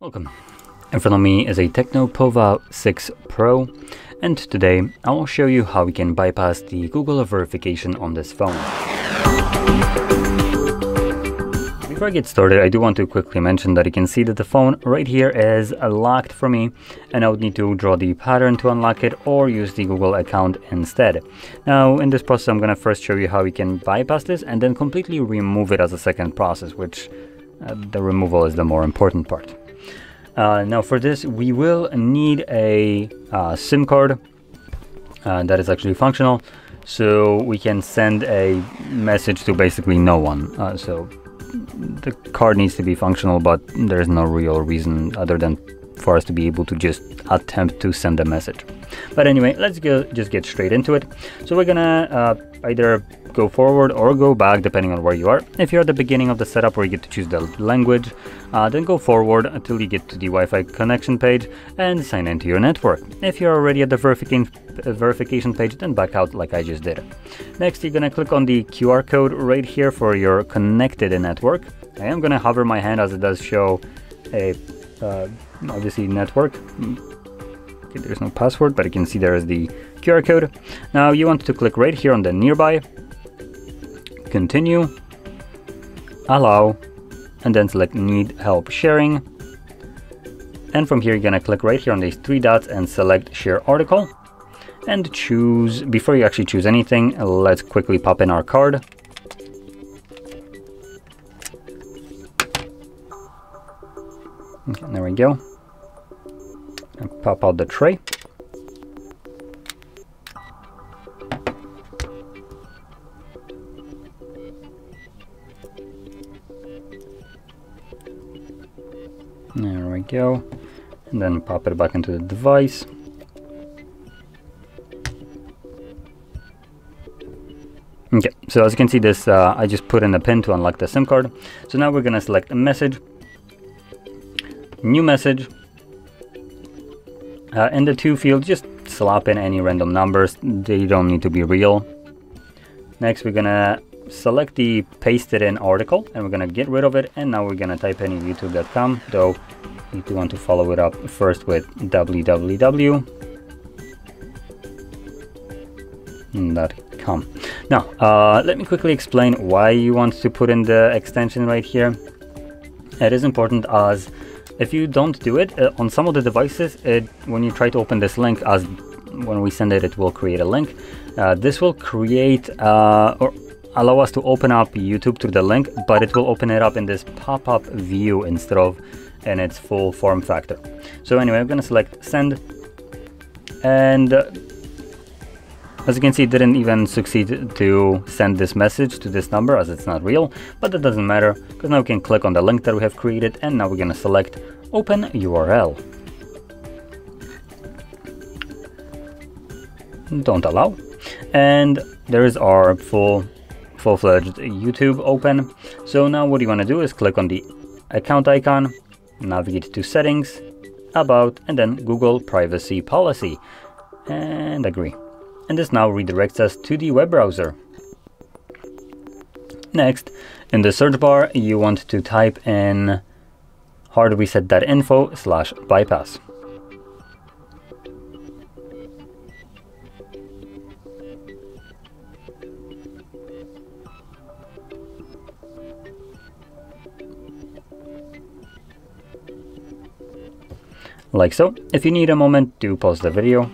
Welcome. In front of me is a Technopova 6 Pro and today I will show you how we can bypass the Google verification on this phone. Before I get started, I do want to quickly mention that you can see that the phone right here is locked for me and I would need to draw the pattern to unlock it or use the Google account instead. Now in this process I'm going to first show you how we can bypass this and then completely remove it as a second process, which uh, the removal is the more important part. Uh, now for this we will need a uh, SIM card uh, that is actually functional so we can send a message to basically no one. Uh, so the card needs to be functional, but there's no real reason other than for us to be able to just attempt to send a message. But anyway, let's go just get straight into it. So we're gonna uh, either go forward or go back depending on where you are. If you're at the beginning of the setup where you get to choose the language, uh, then go forward until you get to the Wi-Fi connection page and sign into your network. If you're already at the verification, uh, verification page, then back out like I just did. Next, you're gonna click on the QR code right here for your connected network. I am gonna hover my hand as it does show a uh, obviously network. Okay, there's no password, but you can see there is the QR code. Now you want to click right here on the nearby, continue, allow, and then select need help sharing. And from here, you're gonna click right here on these three dots and select share article and choose, before you actually choose anything, let's quickly pop in our card. We go. And pop out the tray. There we go. And then pop it back into the device. Okay, so as you can see this, uh, I just put in a pin to unlock the SIM card. So now we're gonna select a message, new message. Uh, in the to field, just slap in any random numbers. They don't need to be real. Next, we're gonna select the pasted in article and we're gonna get rid of it. And now we're gonna type in youtube.com, though you do want to follow it up first with www.com. Now, uh, let me quickly explain why you want to put in the extension right here. It is important as if you don't do it uh, on some of the devices, it, when you try to open this link as when we send it, it will create a link. Uh, this will create uh, or allow us to open up YouTube through the link, but it will open it up in this pop-up view instead of in its full form factor. So anyway, I'm gonna select send and uh, as you can see, it didn't even succeed to send this message to this number as it's not real, but that doesn't matter because now we can click on the link that we have created and now we're gonna select open URL. Don't allow. And there is our full full-fledged YouTube open. So now what you want to do is click on the account icon, navigate to settings, about, and then Google privacy policy and agree and this now redirects us to the web browser. Next, in the search bar, you want to type in hardreset.info slash bypass. Like so. If you need a moment, do pause the video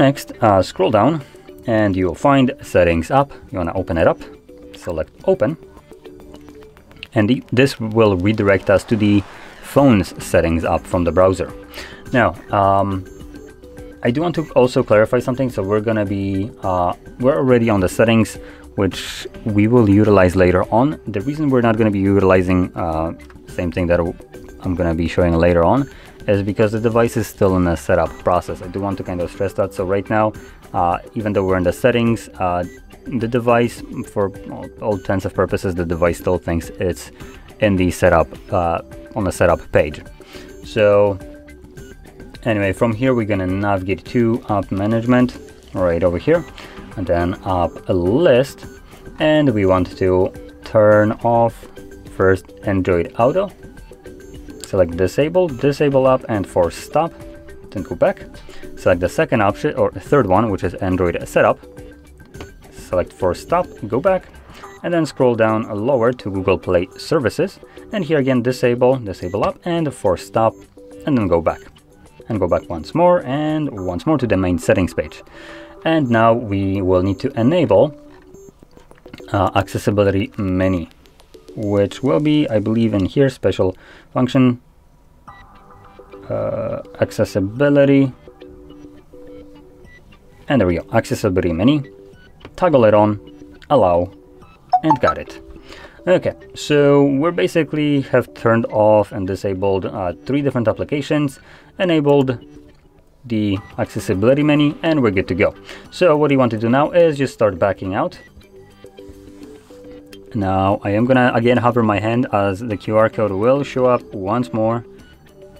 Next, uh, scroll down and you'll find settings up. You want to open it up, select open. And the, this will redirect us to the phone's settings up from the browser. Now, um, I do want to also clarify something. So we're gonna be, uh, we're already on the settings, which we will utilize later on. The reason we're not gonna be utilizing uh, same thing that I'm gonna be showing later on is because the device is still in a setup process. I do want to kind of stress that. So right now, uh, even though we're in the settings, uh, the device, for all, intents and purposes, the device still thinks it's in the setup, uh, on the setup page. So anyway, from here, we're gonna navigate to app management right over here and then up a list and we want to turn off first Android Auto select disable disable up and force stop then go back. Select the second option or third one which is Android setup. Select force stop go back and then scroll down lower to Google Play services. And here again disable disable up and force stop and then go back. And go back once more and once more to the main settings page. And now we will need to enable uh, accessibility menu, which will be, I believe, in here, special function, uh, accessibility, and there we go, accessibility menu, toggle it on, allow, and got it. Okay, so we basically have turned off and disabled uh, three different applications, enabled the accessibility menu, and we're good to go. So what you want to do now is just start backing out. Now I am gonna again hover my hand as the QR code will show up once more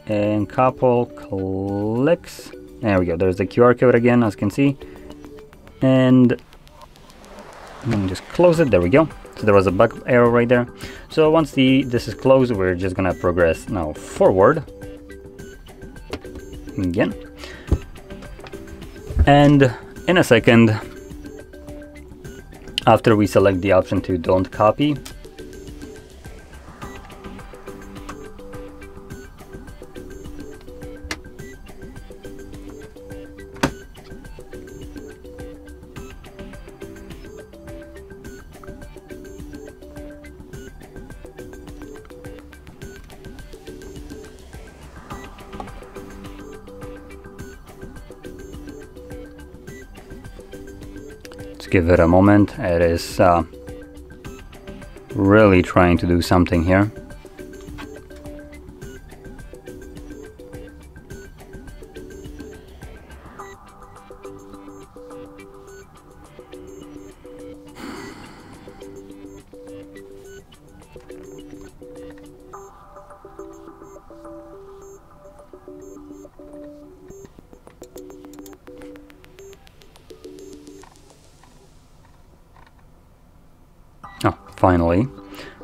and couple clicks. There we go, there's the QR code again as you can see. And let me just close it, there we go. So there was a bug arrow right there. So once the this is closed, we're just gonna progress now forward. Again. And in a second, after we select the option to don't copy, give it a moment. It is uh, really trying to do something here. Finally.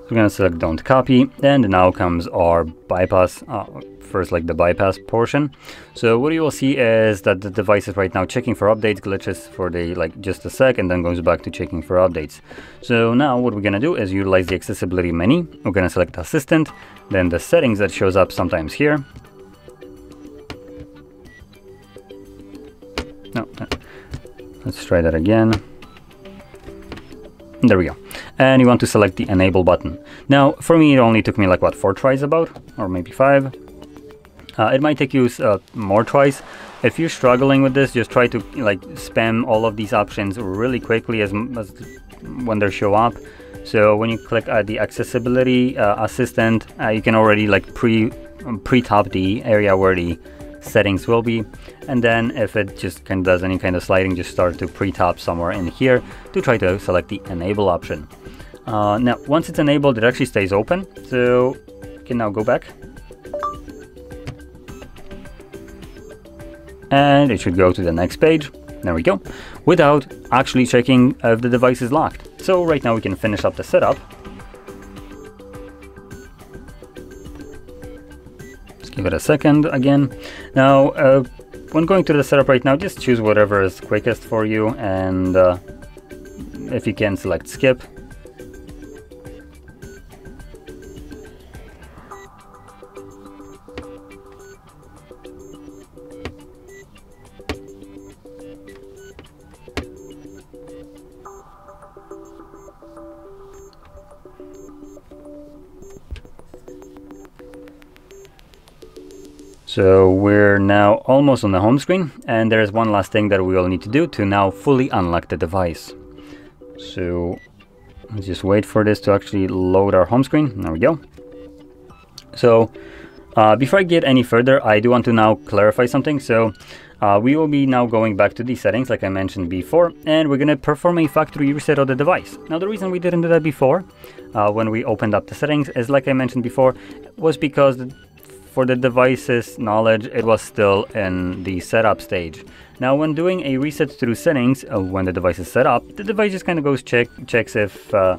We're gonna select don't copy and now comes our bypass, uh, first like the bypass portion. So what you will see is that the device is right now checking for updates, glitches for the like just a sec and then goes back to checking for updates. So now what we're gonna do is utilize the accessibility menu. We're gonna select assistant, then the settings that shows up sometimes here. No, no. let's try that again. There we go and you want to select the enable button. Now, for me, it only took me like, what, four tries about, or maybe five. Uh, it might take you uh, more tries. If you're struggling with this, just try to like spam all of these options really quickly as, as when they show up. So when you click uh, the accessibility uh, assistant, uh, you can already like pre pre-top the area where the settings will be. And then if it just kind of does any kind of sliding just start to pre-top somewhere in here to try to select the enable option. Uh, now once it's enabled it actually stays open. So you can now go back. And it should go to the next page. There we go. Without actually checking if the device is locked. So right now we can finish up the setup. Just give it a second again. Now, uh, when going to the setup right now, just choose whatever is quickest for you and uh, if you can select skip So we're now almost on the home screen and there's one last thing that we will need to do to now fully unlock the device. So let's just wait for this to actually load our home screen. There we go. So uh, before I get any further, I do want to now clarify something. So uh, we will be now going back to the settings like I mentioned before and we're going to perform a factory reset of the device. Now the reason we didn't do that before uh, when we opened up the settings is like I mentioned before was because for the device's knowledge, it was still in the setup stage. Now when doing a reset through settings, uh, when the device is set up, the device just kind of goes check checks if uh,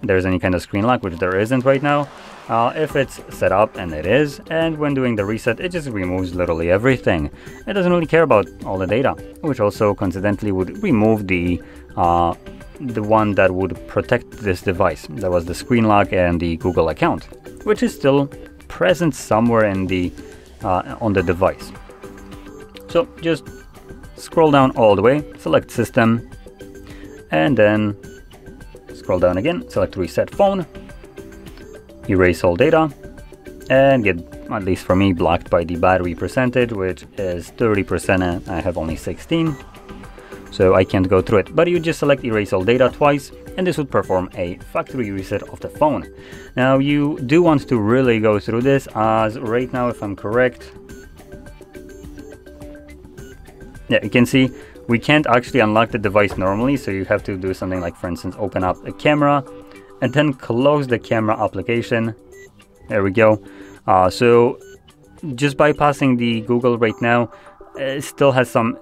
there's any kind of screen lock, which there isn't right now. Uh, if it's set up, and it is, and when doing the reset, it just removes literally everything. It doesn't really care about all the data, which also coincidentally would remove the uh, the one that would protect this device. That was the screen lock and the Google account, which is still present somewhere in the uh, on the device. So just scroll down all the way, select system, and then scroll down again, select reset phone, erase all data, and get, at least for me, blocked by the battery percentage, which is 30% and I have only 16 so I can't go through it. But you just select erase all data twice and this would perform a factory reset of the phone. Now you do want to really go through this as right now if I'm correct, yeah you can see we can't actually unlock the device normally so you have to do something like for instance open up a camera and then close the camera application there we go uh, so just bypassing the Google right now it still has some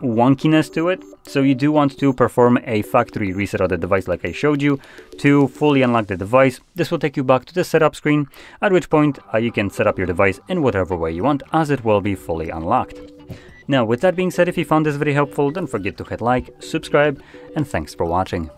wonkiness to it. So you do want to perform a factory reset of the device like I showed you to fully unlock the device. This will take you back to the setup screen, at which point uh, you can set up your device in whatever way you want as it will be fully unlocked. Now with that being said, if you found this video helpful, don't forget to hit like, subscribe, and thanks for watching.